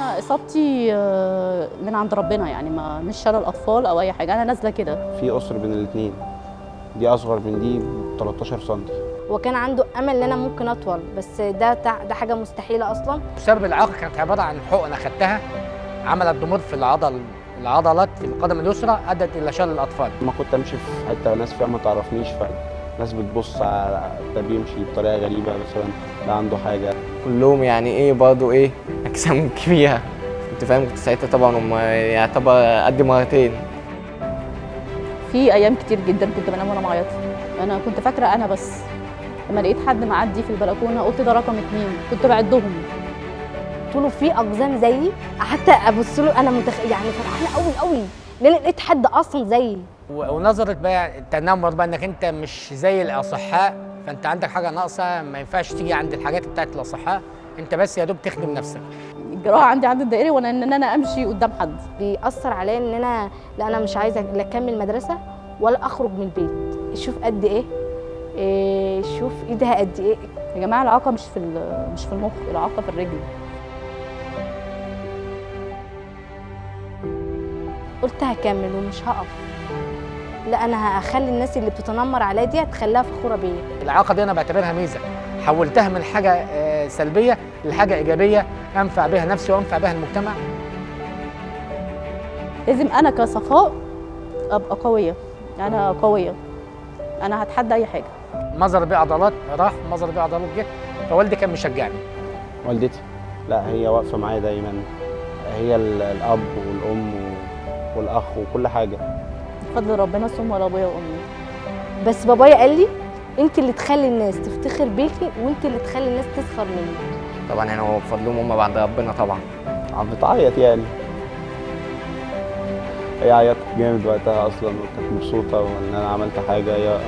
أنا إصابتي آه، من عند ربنا يعني ما مش شلل الأطفال أو أي حاجة أنا نازلة كده. في قصر بين الاثنين دي أصغر من دي ب 13 سم وكان عنده أمل إن أنا ممكن أطول بس ده تع- ده حاجة مستحيلة أصلا. بسبب الإعاقة كانت عبارة عن حقنة خدتها عملت ضمور في العضل العضلات في القدم اليسرى أدت إلى شلل الأطفال. ما كنت أمشي في حتة ناس فيها ما تعرفنيش فناس بتبص على ده بيمشي بطريقة غريبة مثلا ده عنده حاجة. كلهم يعني إيه برضه إيه أجسام كبيرة. أنت فاهم؟ كنت ساعتها طبعا هم يعتبر قد مرتين. في أيام كتير جدا كنت بنام وأنا معيطه أنا كنت فاكرة أنا بس. لما لقيت حد معدي في البلكونة قلت ده رقم اتنين. كنت بعدهم. قلت له في أقزام زيي. قعدت أبص له أنا متخ... يعني فرحانة قوي قوي لأن لقيت حد أصلا زيي؟ و- ونظرة بقى التنمر بقى إنك أنت مش زي الأصحاء. فأنت عندك حاجة ناقصة ما ينفعش تيجي عند الحاجات بتاعت الأصحاء. أنت بس يا دوب تخدم نفسك. الجراحة عندي عند الدائري وأنا إن أنا أمشي قدام حد. بيأثر عليا إن أنا لا أنا مش عايزة لا أكمل مدرسة ولا أخرج من البيت. شوف قد إيه, إيه شوف إيدها قد إيه. يا جماعة الإعاقة مش في مش في المخ الإعاقة في الرجل. قلت هكمل ومش هقف. لا أنا هخلي الناس اللي بتتنمر عليا دي هتخليها فخورة بيا. الإعاقة دي أنا بعتبرها ميزة. حولتها من حاجة سلبية لحاجة إيجابية أنفع بها نفسي وأنفع بها المجتمع؟ لازم أنا كصفاء أبقى قوية. أنا قوية. أنا هتحدى أي حاجة. مظهر بيه عضلات راح مظهر بيه عضلات جه. فوالدي كان مشجعني. والدتي؟ لا هي واقفة معايا دايما. هي ال- الأب والأم والأخ وكل حاجة. بفضل ربنا ثم لابويا وأمي. بس بابايا قال لي انت اللي تخلي الناس تفتخر بيكي وانت اللي تخلي الناس تسخر منك. طبعا يعني هو بفضلهم هم بعد ربنا طبعا. عم بتعيط يعني. هي عيطت جامد وقتها أصلا وكانت مبسوطة وإن أنا عملت حاجة. هي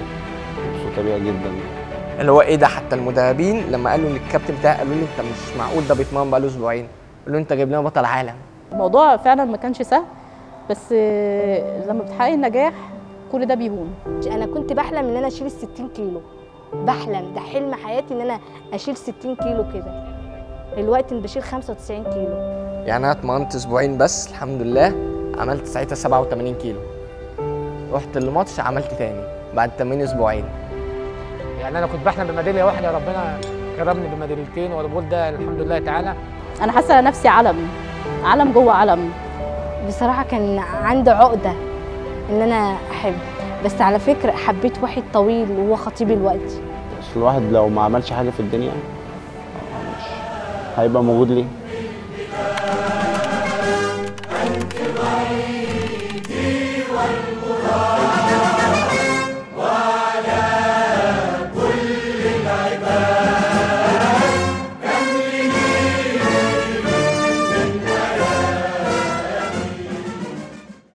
مبسوطة بيها جدا. اللي هو إيه ده؟ حتى المدربين لما قالوا للكابتن بتاعي قالوا لي أنت مش معقول ده بيتمرن بقاله أسبوعين. قالوا له أنت جايب لنا بطل عالم. الموضوع فعلا ما كانش سهل بس لما بتحقق النجاح كل ده بيهون. أنا كنت بحلم إن أنا أشيل ال 60 كيلو. بحلم. ده حلم حياتي إن أنا أشيل 60 كيلو كده. دلوقتي بشيل 95 كيلو. يعني أنا اتمرنت أسبوعين بس الحمد لله. عملت ساعتها 87 كيلو. رحت الماتش عملت تاني بعد تمرين أسبوعين. يعني أنا كنت بحلم بميدالية واحدة ربنا كرمني بميداليتين وأنا بقول ده الحمد لله تعالى. أنا حاسة نفسي علم. علم جوه علم. بصراحة كان عندي عقدة. إن أنا أحب. بس على فكرة حبيت واحد طويل وهو خطيبي دلوقتي بس الواحد لو ما عملش حاجة في الدنيا هيبقى موجود ليه؟